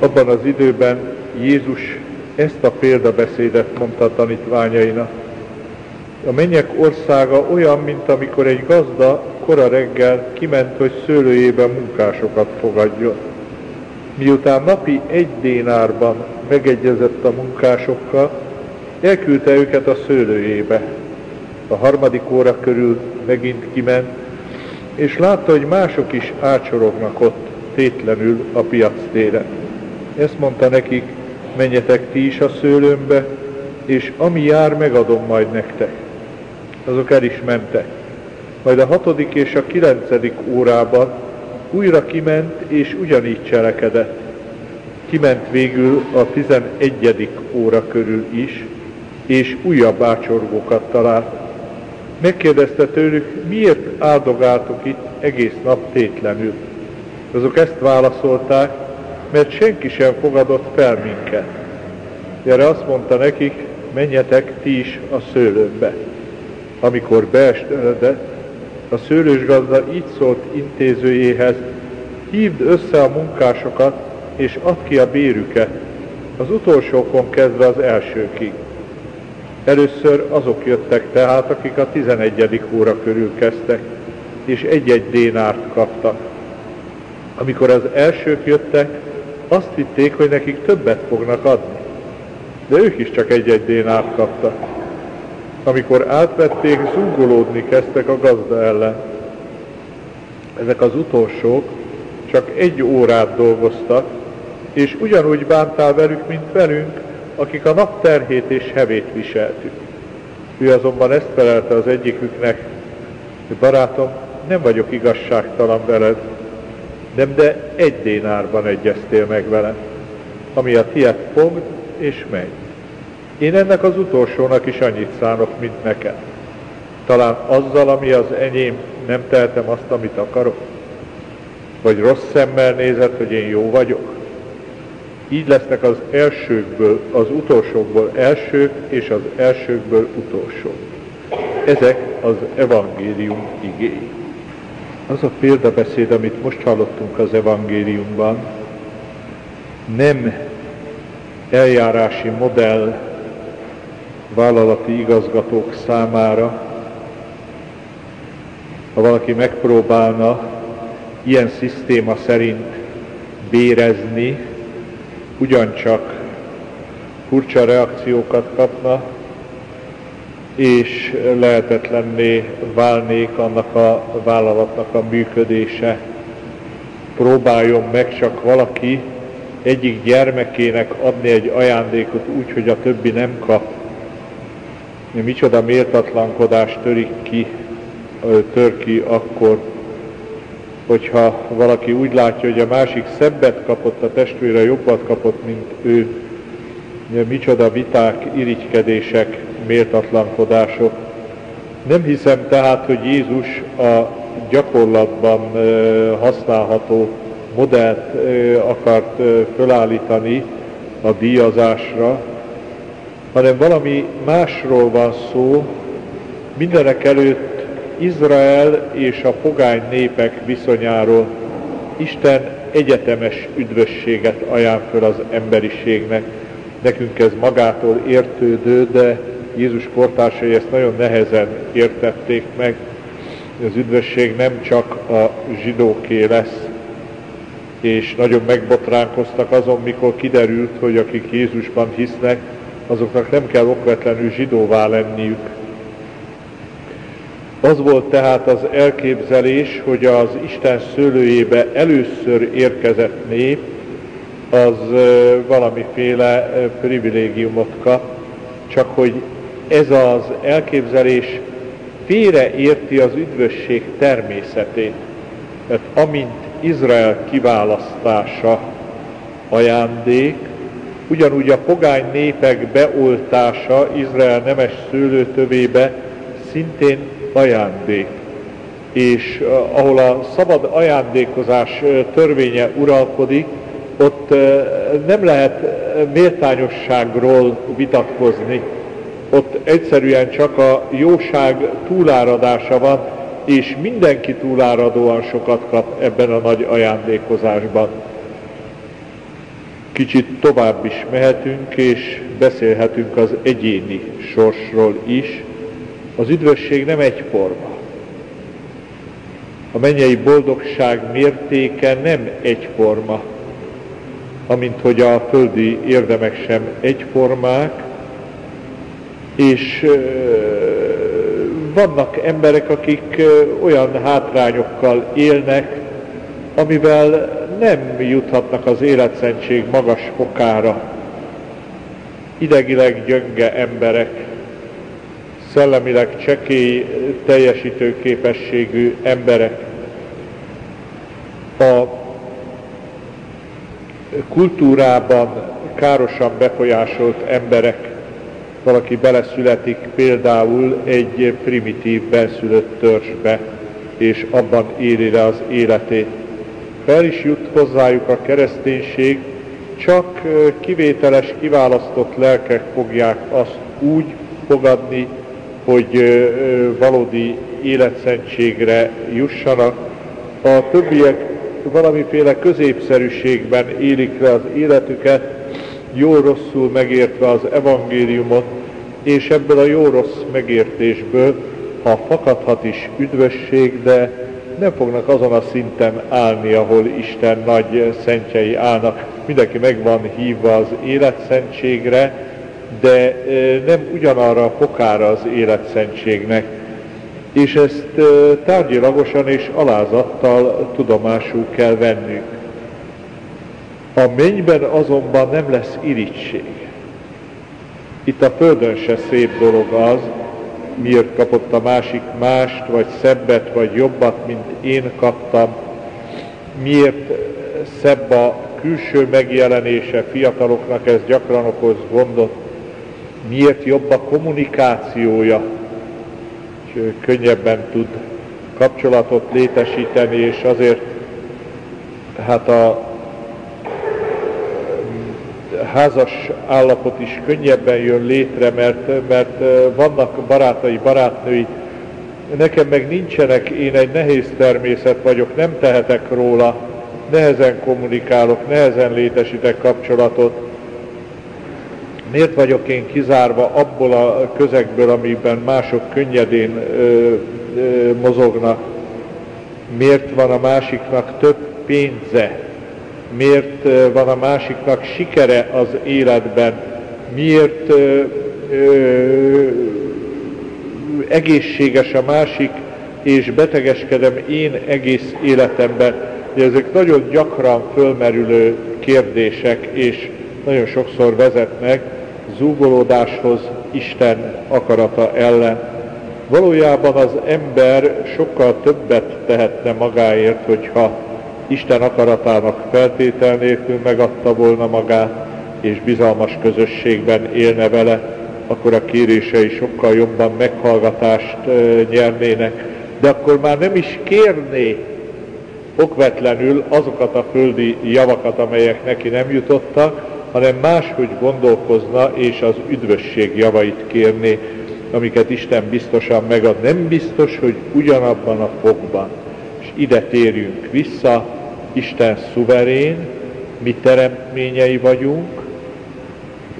Abban az időben Jézus ezt a példabeszédet mondta a tanítványainak. A mennyek országa olyan, mint amikor egy gazda kora reggel kiment, hogy szőlőjében munkásokat fogadjon. Miután napi egy dénárban megegyezett a munkásokkal, elküldte őket a szőlőjébe. A harmadik óra körül megint kiment, és látta, hogy mások is ácsorognak ott tétlenül a piac téren. Ezt mondta nekik, menjetek ti is a szőlőmbe, és ami jár, megadom majd nektek. Azok el is mentek. Majd a hatodik és a kilencedik órában újra kiment, és ugyanígy cselekedett. Kiment végül a tizenegyedik óra körül is, és újabb ácsorgókat talált. Megkérdezte tőlük, miért áldogáltok itt egész nap tétlenül. Azok ezt válaszolták, mert senki sem fogadott fel minket. Erre azt mondta nekik, menjetek ti is a szőlőbe. Amikor beestőredett, a szőlős gazda így szólt intézőjéhez, hívd össze a munkásokat, és add ki a bérüket, az utolsókon kezdve az elsőkig. Először azok jöttek tehát, akik a 11. óra körül kezdtek, és egy-egy dénárt kaptak. Amikor az elsők jöttek, azt hitték, hogy nekik többet fognak adni. De ők is csak egy-egy dénárt kaptak. Amikor átvették, zúgolódni kezdtek a gazda ellen. Ezek az utolsók csak egy órát dolgoztak, és ugyanúgy bántál velük, mint velünk, akik a nap terhét és hevét viseltük. Ő azonban ezt felelte az egyiküknek, barátom, nem vagyok igazságtalan veled, nem, de egy dénárban egyeztél meg velem. Ami a tiéd fogd, és megy. Én ennek az utolsónak is annyit szánok, mint neked. Talán azzal, ami az enyém, nem tehetem azt, amit akarok? Vagy rossz szemmel nézed, hogy én jó vagyok? Így lesznek az elsőkből, az utolsókból elsők, és az elsőkből utolsók. Ezek az evangélium igéi. Az a példabeszéd, amit most hallottunk az evangéliumban, nem eljárási modell vállalati igazgatók számára, ha valaki megpróbálna ilyen szisztéma szerint bérezni, ugyancsak furcsa reakciókat kapna, és lehetetlenné válnék annak a vállalatnak a működése. Próbáljon meg csak valaki egyik gyermekének adni egy ajándékot úgy, hogy a többi nem kap. Micsoda méltatlankodás törik ki, tör ki akkor, hogyha valaki úgy látja, hogy a másik szebbet kapott, a testvére jobbat kapott, mint ő, micsoda viták, irigykedések, méltatlankodások. Nem hiszem tehát, hogy Jézus a gyakorlatban használható modellt akart fölállítani a díjazásra, hanem valami másról van szó, mindenek előtt Izrael és a pogány népek viszonyáról Isten egyetemes üdvösséget ajánl föl az emberiségnek. Nekünk ez magától értődő, de Jézus kortársai ezt nagyon nehezen értették meg. Az üdvösség nem csak a zsidóké lesz, és nagyon megbotránkoztak azon, mikor kiderült, hogy akik Jézusban hisznek, azoknak nem kell okvetlenül zsidóvá lenniük, az volt tehát az elképzelés, hogy az Isten szőlőjébe először érkezett nép, az valamiféle privilégiumot kap, csak hogy ez az elképzelés félreérti az üdvösség természetét. Mert amint Izrael kiválasztása ajándék, ugyanúgy a pogány népek beoltása Izrael nemes szőlőtövébe szintén ajándék. És ahol a szabad ajándékozás törvénye uralkodik, ott nem lehet méltányosságról vitatkozni. Egyszerűen csak a jóság túláradása van, és mindenki túláradóan sokat kap ebben a nagy ajándékozásban. kicsit tovább is mehetünk, és beszélhetünk az egyéni sorsról is. Az üdvösség nem egyforma. A mennyei boldogság mértéke nem egyforma, amint hogy a földi érdemek sem egyformák, és vannak emberek, akik olyan hátrányokkal élnek, amivel nem juthatnak az életszentség magas fokára. Idegileg gyönge emberek, szellemileg csekély teljesítő képességű emberek. A kultúrában károsan befolyásolt emberek, valaki beleszületik például egy primitív benszülött törzsbe, és abban éli le az életét. Fel is jut hozzájuk a kereszténység, csak kivételes, kiválasztott lelkek fogják azt úgy fogadni, hogy valódi életszentségre jussanak. A többiek valamiféle középszerűségben élik le az életüket, jó-rosszul megértve az evangéliumot, és ebből a jó-rossz megértésből, ha fakadhat is üdvösség, de nem fognak azon a szinten állni, ahol Isten nagy szentjei állnak. Mindenki meg van hívva az életszentségre, de nem ugyanarra a fokára az életszentségnek. És ezt tárgyilagosan és alázattal tudomásul kell vennünk. A mennyben azonban nem lesz irigység. Itt a földön se szép dolog az, miért kapott a másik mást, vagy szebbet, vagy jobbat, mint én kaptam, miért szebb a külső megjelenése fiataloknak, ez gyakran okoz gondot, miért jobb a kommunikációja, és könnyebben tud kapcsolatot létesíteni, és azért hát a házas állapot is könnyebben jön létre, mert, mert vannak barátai, barátnői, nekem meg nincsenek, én egy nehéz természet vagyok, nem tehetek róla, nehezen kommunikálok, nehezen létesítek kapcsolatot. Miért vagyok én kizárva abból a közegből, amiben mások könnyedén ö, ö, mozognak? Miért van a másiknak több pénze? Miért van a másiknak sikere az életben, miért ö, egészséges a másik, és betegeskedem én egész életemben. De ezek nagyon gyakran fölmerülő kérdések, és nagyon sokszor vezetnek zúgolódáshoz Isten akarata ellen. Valójában az ember sokkal többet tehetne magáért, hogyha Isten akaratának feltétel nélkül megadta volna magát, és bizalmas közösségben élne vele, akkor a kérései sokkal jobban meghallgatást nyernének. De akkor már nem is kérné okvetlenül azokat a földi javakat, amelyek neki nem jutottak, hanem máshogy gondolkozna, és az üdvösség javait kérné, amiket Isten biztosan megad. Nem biztos, hogy ugyanabban a fogban. És ide térjünk vissza, Isten szuverén, mi teremtményei vagyunk.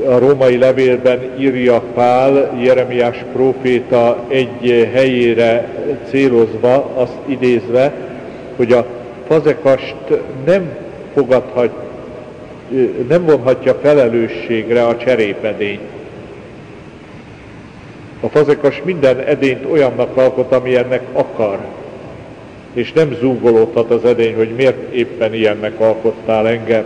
A római levélben írja Pál, Jeremiás próféta egy helyére célozva, azt idézve, hogy a fazekast nem fogadhat, nem vonhatja felelősségre a cserépedény. A fazekas minden edényt olyannak alkot, amilyennek akar és nem zúgolódhat az edény, hogy miért éppen ilyennek alkottál engem.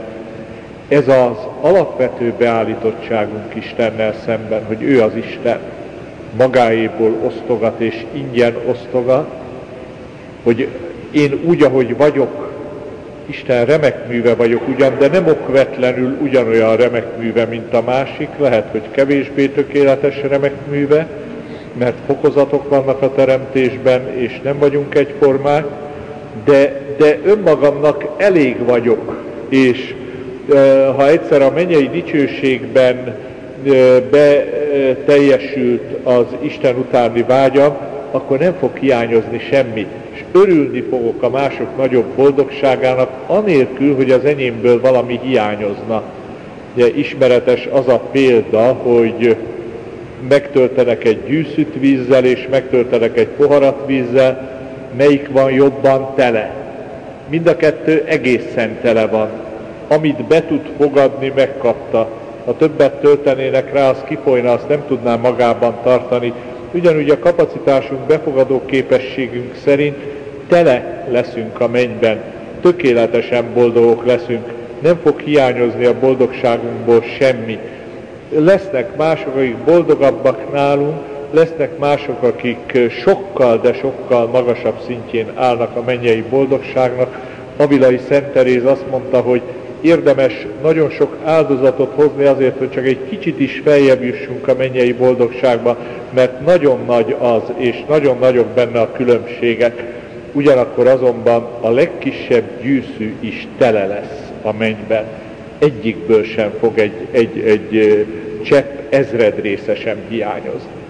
Ez az alapvető beállítottságunk Istennel szemben, hogy ő az Isten magáéból osztogat és ingyen osztogat, hogy én úgy, ahogy vagyok, Isten remek műve vagyok ugyan, de nem okvetlenül ugyanolyan remek műve, mint a másik, lehet, hogy kevésbé tökéletes remek műve, mert fokozatok vannak a teremtésben, és nem vagyunk egyformák, de, de önmagamnak elég vagyok, és ha egyszer a mennyei dicsőségben beteljesült az Isten utáni vágyam, akkor nem fog hiányozni semmi, és örülni fogok a mások nagyobb boldogságának, anélkül, hogy az enyémből valami hiányozna. Ugye ismeretes az a példa, hogy megtöltenek egy gyűszűt vízzel, és megtöltenek egy poharat vízzel, melyik van jobban tele. Mind a kettő egészen tele van. Amit be tud fogadni, megkapta. Ha többet töltenének rá, az kifolyna, azt nem tudná magában tartani. Ugyanúgy a kapacitásunk, befogadó képességünk szerint tele leszünk a mennyben. Tökéletesen boldogok leszünk. Nem fog hiányozni a boldogságunkból semmi. Lesznek mások, akik boldogabbak nálunk, lesznek mások, akik sokkal, de sokkal magasabb szintjén állnak a mennyei boldogságnak. Avilai Szent Teréz azt mondta, hogy érdemes nagyon sok áldozatot hozni azért, hogy csak egy kicsit is feljebb jussunk a mennyei boldogságba, mert nagyon nagy az, és nagyon nagyok benne a különbségek. Ugyanakkor azonban a legkisebb gyűszű is tele lesz a mennyben. Egyikből sem fog egy, egy, egy csepp ezred része sem hiányozni.